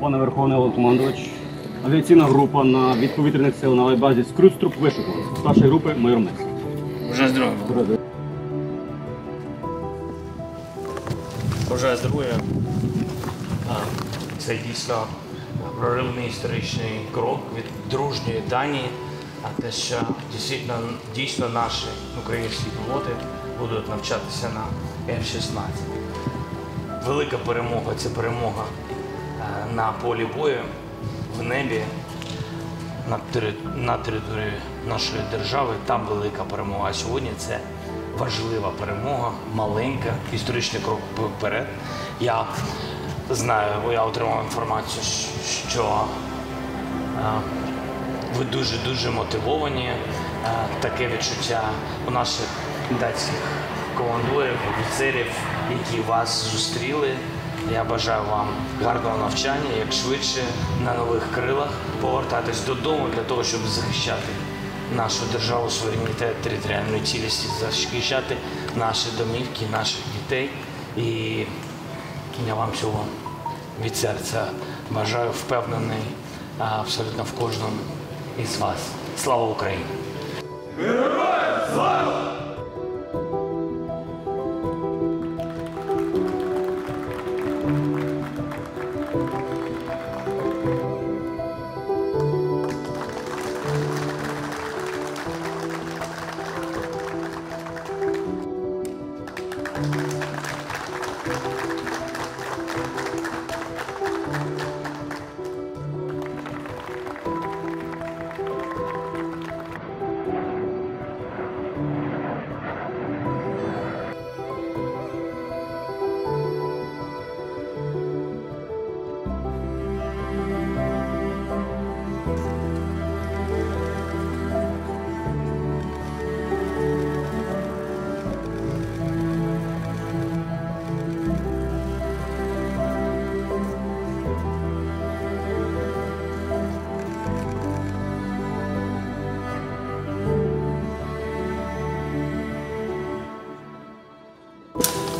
Пане Верховний Головнокомандувач, авіаційна група на від повітряних сил на базі Скрюструп вишукувалась. Старшої групи майор Мес. Бажаю здоров'я. Бажаю здоров'я. Це дійсно проривний історичний крок від дружньої Данії. А те, що дійсно, дійсно наші українські пілоти будуть навчатися на F-16. Велика перемога це перемога на полі бою, в небі, на, території нашої держави. Там велика перемога. А сьогодні це важлива перемога, маленька, історичний крок вперед. Я знаю, бо я отримав інформацію, що е, ви дуже-дуже мотивовані. Е, Таке відчуття у наших датських командирів, офіцерів, які вас зустріли. Я бажаю вам гарного навчання, як швидше на нових крилах повертатись додому для того, щоб захищати нашу державу, суверенітет, територіальну цілісність, захищати наші домівки, наших дітей. І я вам цього від серця бажаю впевнений абсолютно в кожному із вас. Слава Україні!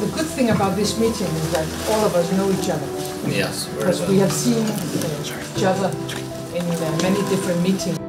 The good thing about this meeting is that all of us know each other. Yes, Because we have seen uh, each other in uh, many different meetings.